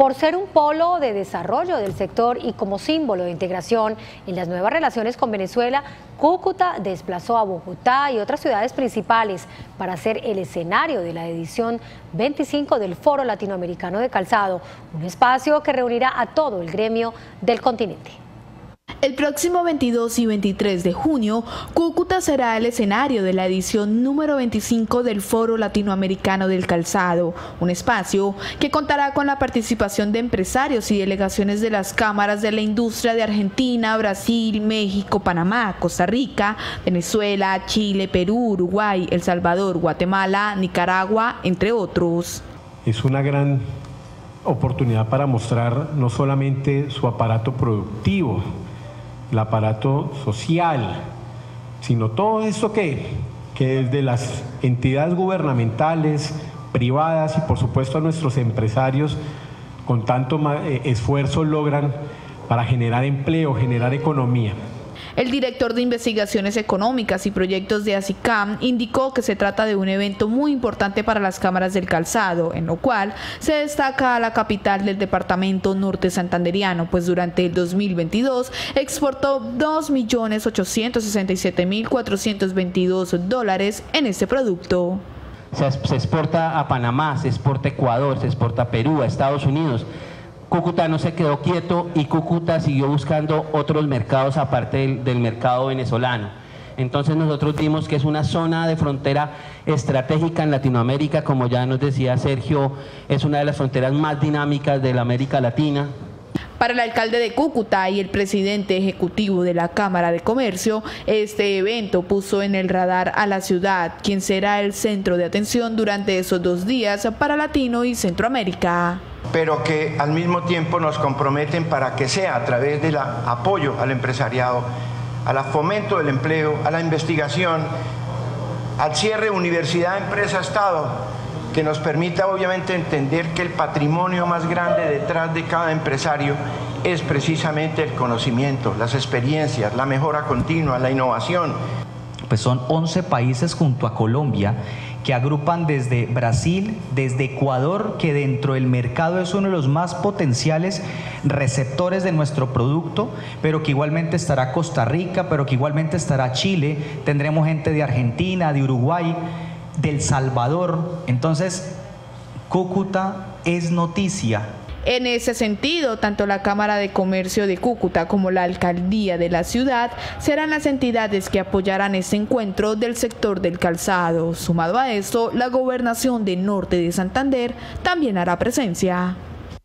Por ser un polo de desarrollo del sector y como símbolo de integración en las nuevas relaciones con Venezuela, Cúcuta desplazó a Bogotá y otras ciudades principales para ser el escenario de la edición 25 del Foro Latinoamericano de Calzado, un espacio que reunirá a todo el gremio del continente. El próximo 22 y 23 de junio, Cúcuta será el escenario de la edición número 25 del Foro Latinoamericano del Calzado, un espacio que contará con la participación de empresarios y delegaciones de las cámaras de la industria de Argentina, Brasil, México, Panamá, Costa Rica, Venezuela, Chile, Perú, Uruguay, El Salvador, Guatemala, Nicaragua, entre otros. Es una gran oportunidad para mostrar no solamente su aparato productivo, el aparato social, sino todo esto que, que desde las entidades gubernamentales, privadas y por supuesto a nuestros empresarios con tanto eh, esfuerzo logran para generar empleo, generar economía. El director de Investigaciones Económicas y Proyectos de ASICAM indicó que se trata de un evento muy importante para las cámaras del calzado, en lo cual se destaca a la capital del departamento norte santanderiano, pues durante el 2022 exportó 2.867.422 dólares en este producto. Se, exporta a Panamá, se exporta a Ecuador, se exporta a Perú, a Estados Unidos. Cúcuta no se quedó quieto y Cúcuta siguió buscando otros mercados aparte del, mercado venezolano. Entonces nosotros vimos que es una zona de frontera estratégica en Latinoamérica, como ya nos decía Sergio, es una de las fronteras más dinámicas de la América Latina. Para el alcalde de Cúcuta y el presidente ejecutivo de la Cámara de Comercio, este evento puso en el radar a la ciudad, quien será el centro de atención durante esos dos días para Latino y Centroamérica. Pero que al mismo tiempo nos comprometen para que sea a través del apoyo al empresariado, al fomento del empleo, a la investigación, al cierre universidad, empresa, Estado, que nos permita obviamente entender que el patrimonio más grande detrás de cada empresario es precisamente el conocimiento, las experiencias, la mejora continua, la innovación. Pues son 11 países junto a Colombia que agrupan desde Brasil, desde Ecuador, que dentro del mercado es uno de los más potenciales receptores de nuestro producto, pero que igualmente estará Costa Rica, pero que igualmente estará Chile, tendremos gente de Argentina, de Uruguay, del Salvador. Entonces, Cúcuta es noticia en ese sentido, tanto la Cámara de Comercio de Cúcuta como la Alcaldía de la ciudad serán las entidades que apoyarán este encuentro del sector del calzado. Sumado a esto, la Gobernación de Norte de Santander también hará presencia.